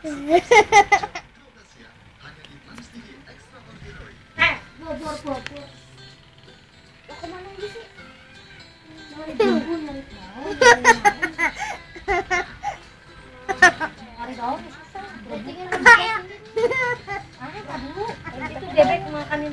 Eh, bobor bobor. Lo ke mana sih? Susah. Berarti kan. Itu bebek makanin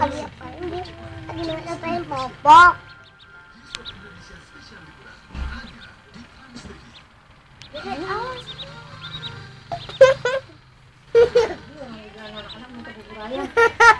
Lagi apain bu? Lagi ngapain popok? anak-anak minta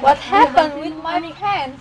What happened with my friends?